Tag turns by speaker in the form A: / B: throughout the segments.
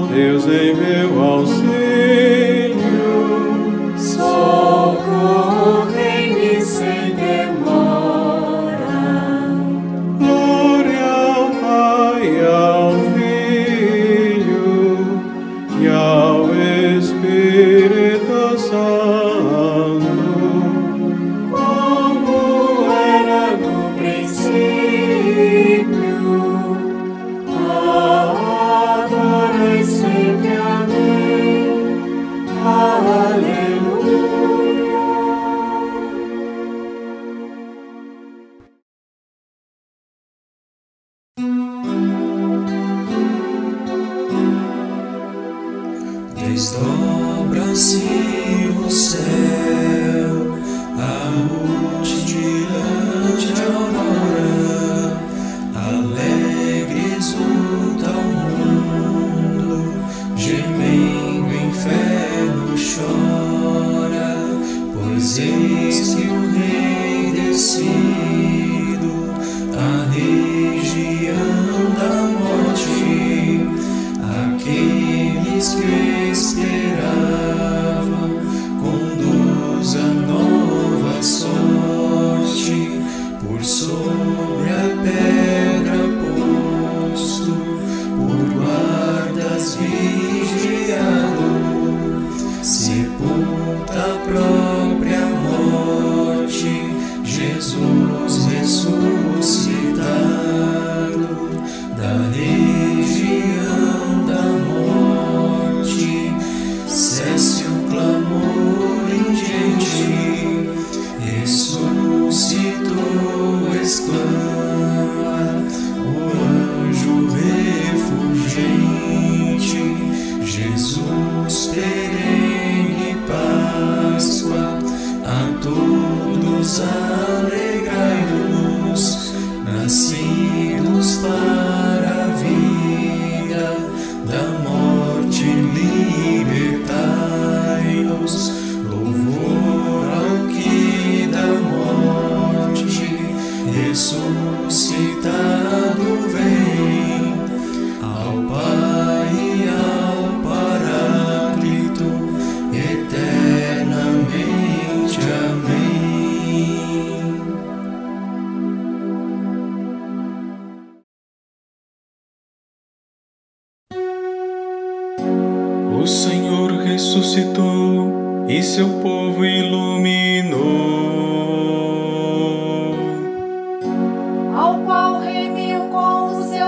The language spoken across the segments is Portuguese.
A: Deus em meu auxílio.
B: Desdobra-se o céu, a rutilante aurora, alegre exulta o mundo, gemendo o inferno chora, pois eis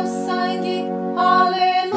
C: Meu sangue, aleluia.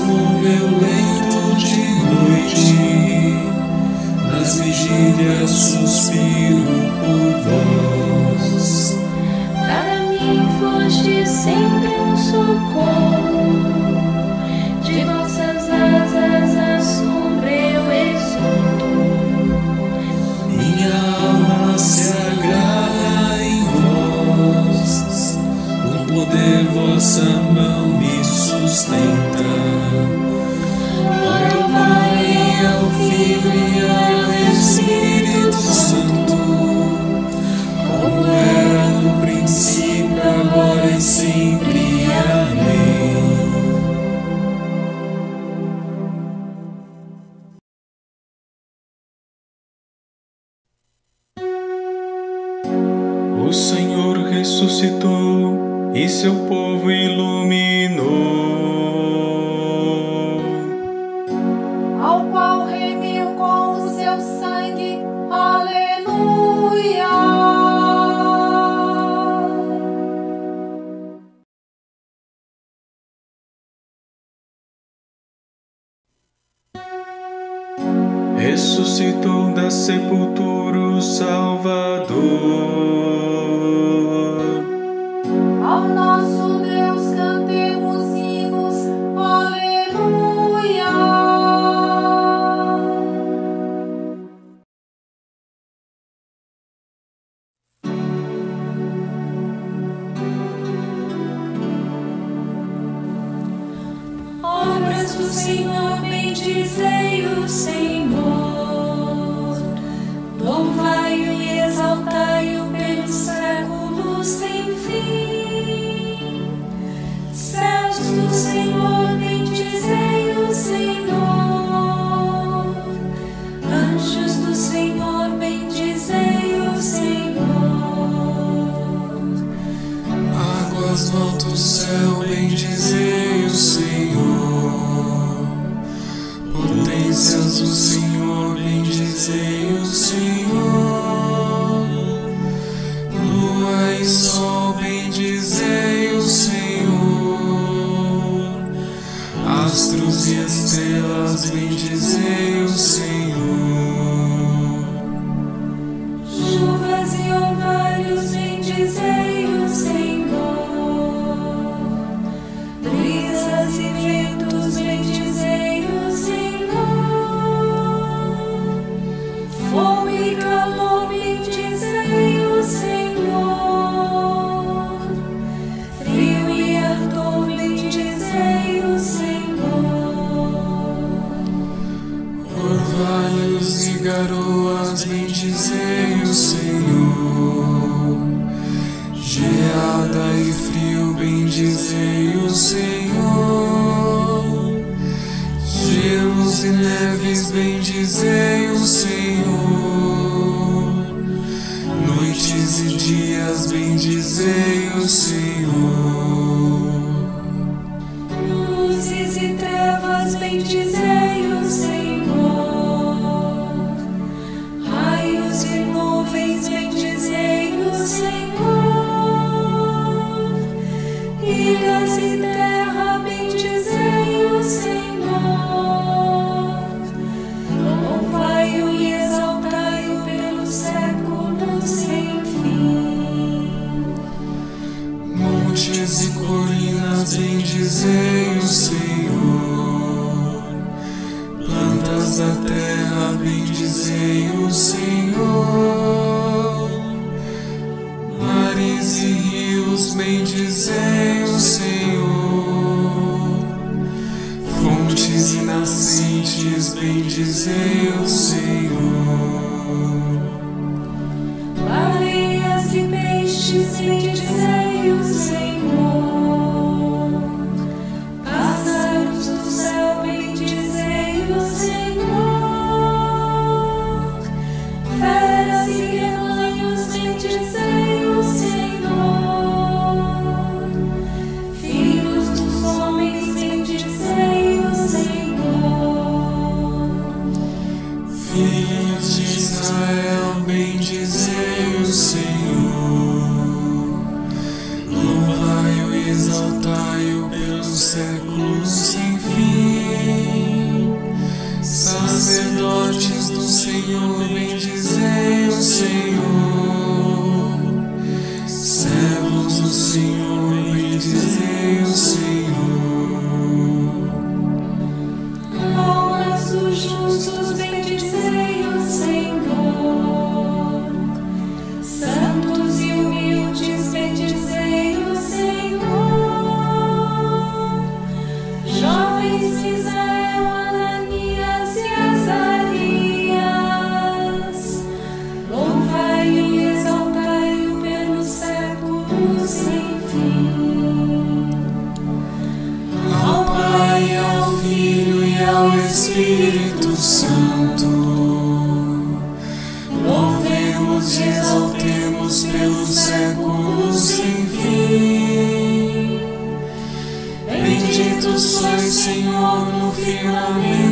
B: não ressuscitou da sepultura o Salvador.
C: Ao nosso
D: Dizei o Senhor.
E: Plantas da terra, bendizei o Senhor. Mares e rios, bendizei o Senhor. Fontes e nascentes, bendizei o Senhor.
D: you ao Espírito Santo.
F: Louvemos e exaltemos pelos séculos sem fim. Bendito sois, Senhor, no firmamento.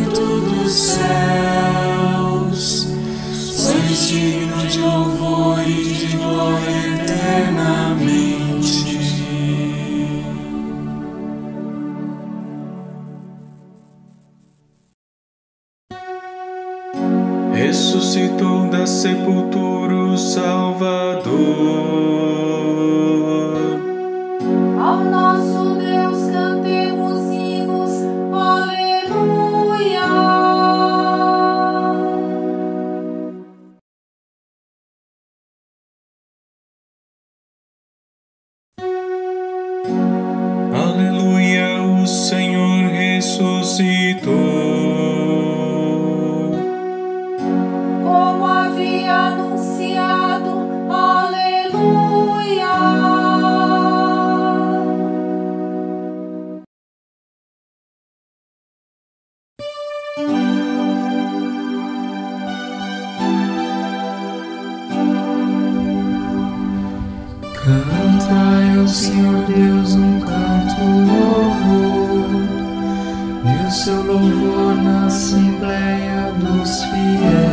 F: E
B: o
F: seu louvor na Assembleia dos Fiéis.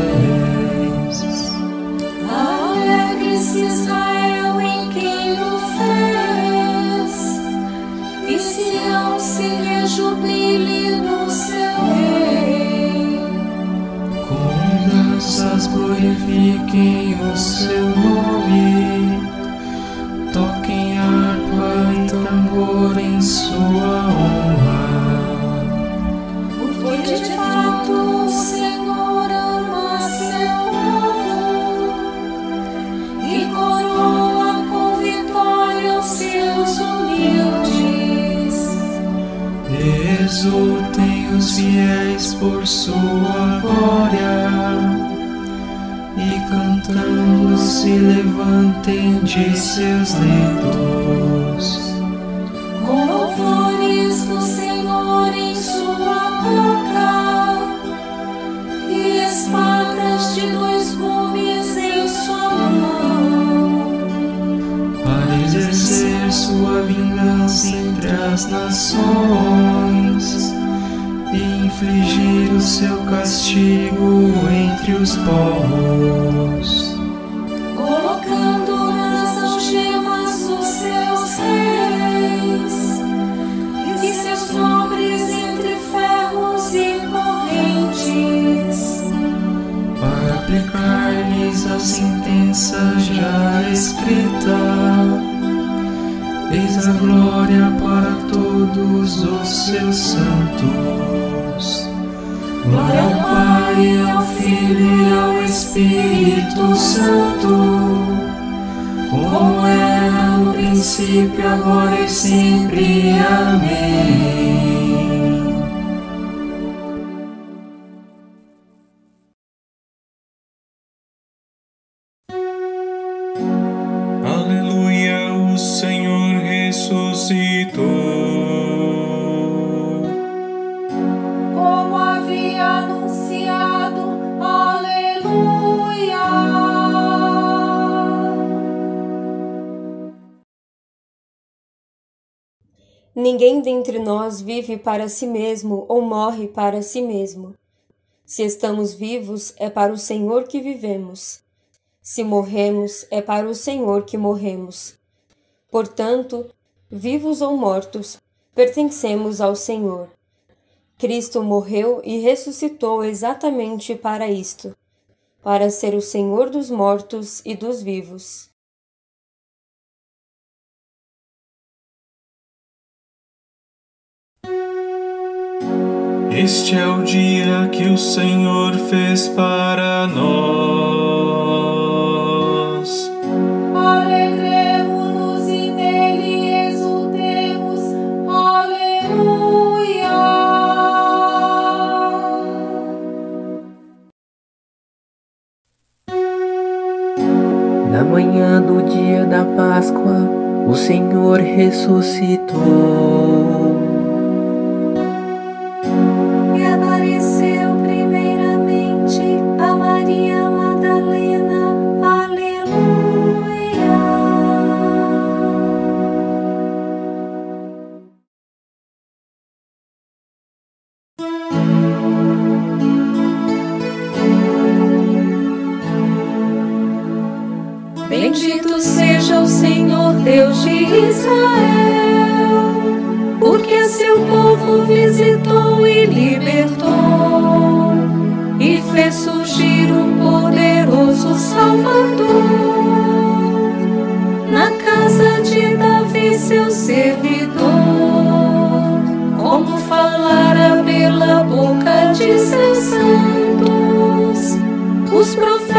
C: Alegre-se Israel em quem o fez, e Sião se rejubile no seu rei.
F: Com danças glorifiquem o seu nome, toquem harpa e tambor em sua honra. Exultem os fiéis por sua glória e cantando se levantem de seus leitos.
C: Com louvores do Senhor em sua boca e espadas de dois gumes em sua mão.
F: Para exercer sua vingança entre as nações infligir o seu castigo entre os povos.
C: colocando nas algemas os seus reis e seus nobres entre ferros e correntes.
F: para aplicar-lhes a sentença já escrita. Eis a glória para todos os seus santos. Glória ao Pai, ao Filho e ao Espírito Santo, como era no princípio, agora e sempre. Amém.
G: Ninguém dentre nós vive para si mesmo ou morre para si mesmo. Se estamos vivos, é para o Senhor que vivemos. Se morremos, é para o Senhor que morremos. Portanto, vivos ou mortos, pertencemos ao Senhor. Cristo morreu e ressuscitou exatamente para isto, para ser o Senhor dos mortos e dos vivos.
B: Este é o dia que o Senhor fez para nós.
H: Alegremos-nos e nele exultemos, aleluia.
I: Na manhã do dia da Páscoa, o Senhor ressuscitou.
C: Bendito seja o Senhor Deus de Israel, porque seu povo visitou e libertou, e fez surgir um poderoso Salvador.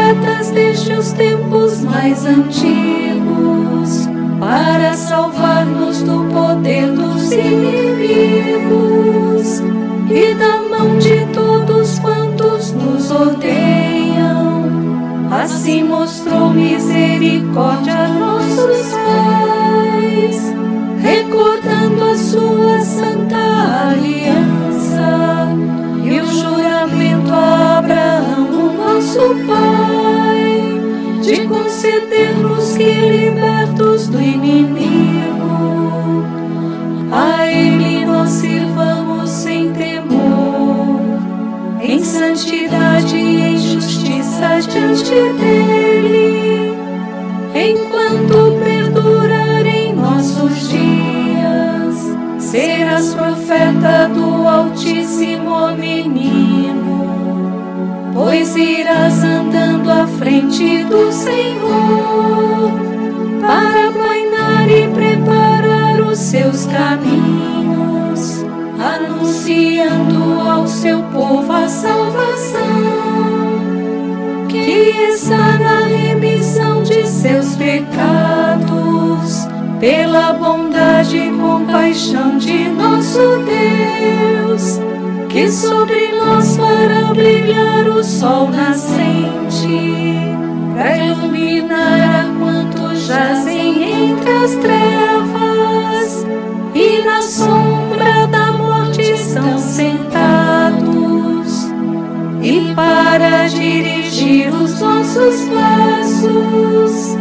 C: Profetas desde os tempos mais antigos, para salvar-nos do poder dos inimigos e da mão de todos quantos nos odeiam. Assim mostrou misericórdia a nossos pais, recordando a sua santa aliança e o juramento a Abraão nosso Pai, de conceder-nos que libertos do inimigo, a Ele nós sirvamos sem temor, em santidade e em justiça diante dEle, enquanto perdurarem nossos dias, serás profeta do Altíssimo, menino pois irás andando à frente do Senhor para plainar e preparar os seus caminhos, anunciando ao seu povo a salvação que está na remissão de seus pecados, pela bondade e compaixão de nosso Deus que sobre nós fará brilhar o sol nascente, para iluminar a quantos jazem entre as trevas e na sombra da morte estão sentados, e para dirigir os nossos passos,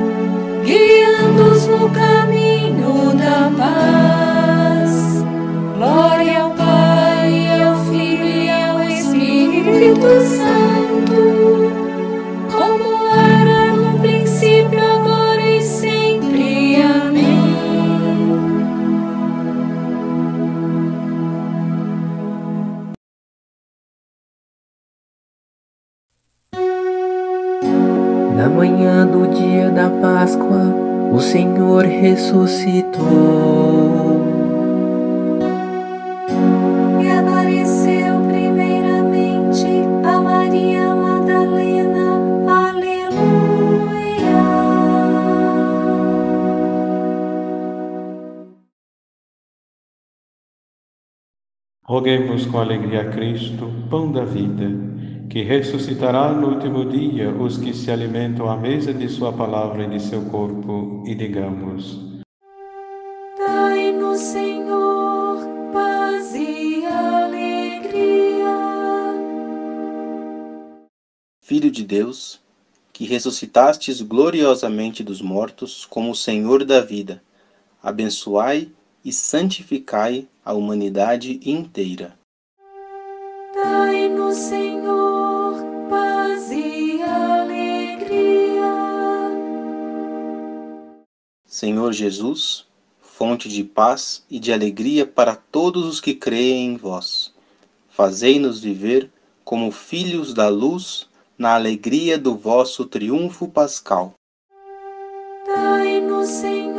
C: guiando-os no caminho da paz.
I: Na manhã do dia da Páscoa, o Senhor ressuscitou.
A: Roguemos com alegria a Cristo, pão da vida, que ressuscitará no último dia os que se alimentam à mesa de Sua palavra e de seu corpo, e digamos:
C: Dai-nos, Senhor, paz e alegria.
J: Filho de Deus, que ressuscitastes gloriosamente dos mortos como o Senhor da vida, abençoai e santificai a humanidade inteira.
C: Dai-nos, Senhor, paz e alegria.
J: Senhor Jesus, fonte de paz e de alegria para todos os que creem em vós, fazei-nos viver como filhos da luz na alegria do vosso triunfo pascal.
C: Dai-nos, Senhor,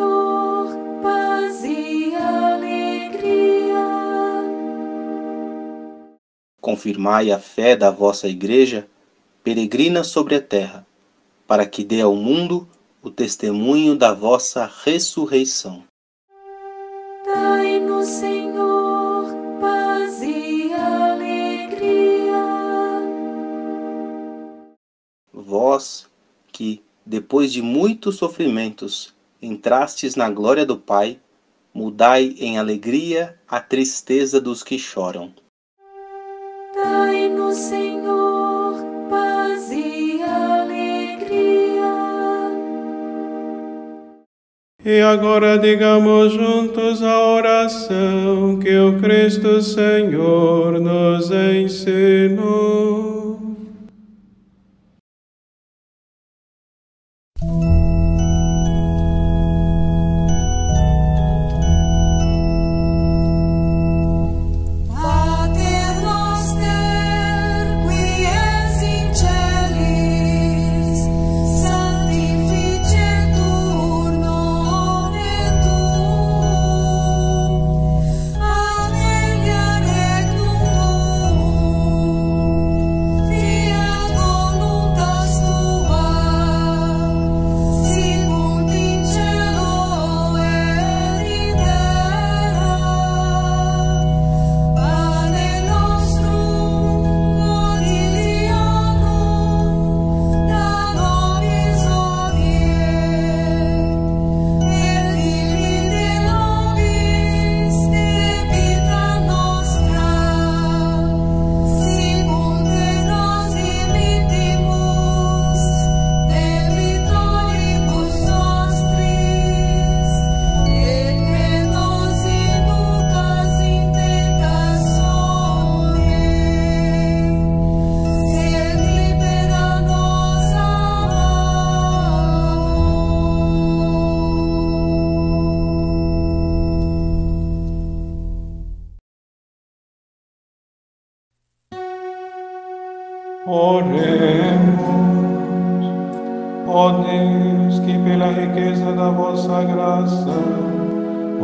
J: Confirmai a fé da vossa Igreja, peregrina sobre a terra, para que dê ao mundo o testemunho da vossa ressurreição.
C: Dai-nos, Senhor, paz e alegria.
J: Vós que, depois de muitos sofrimentos, entrastes na glória do Pai, mudai em alegria a tristeza dos que choram.
C: Senhor, paz e alegria.
A: E agora digamos juntos a oração que o Cristo Senhor nos ensinou.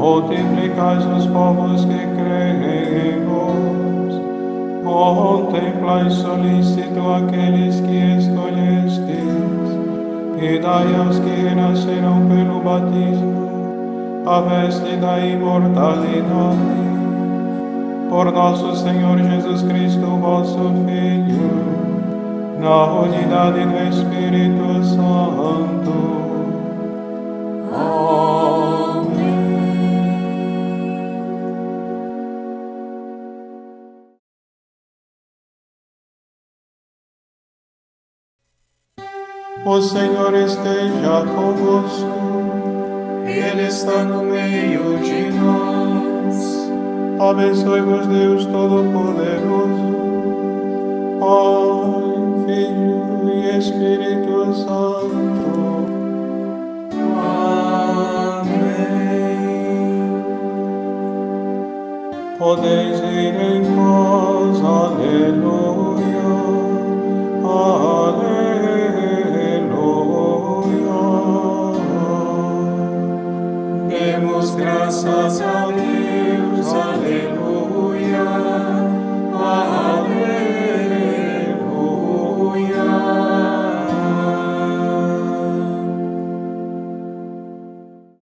A: Multiplicais os povos que creem em vos. Contemplai solícito aqueles que escolhestes e dai aos que renascerão pelo batismo a veste da imortalidade. Por nosso Senhor Jesus Cristo, vosso Filho, na unidade do Espírito Santo. O Senhor esteja convosco,
B: Ele está no meio de nós.
A: Abençoe-vos, Deus Todo-Poderoso, Pai, Filho e Espírito Santo. podeis ir em paz, aleluia. aleluia. gracias a ti.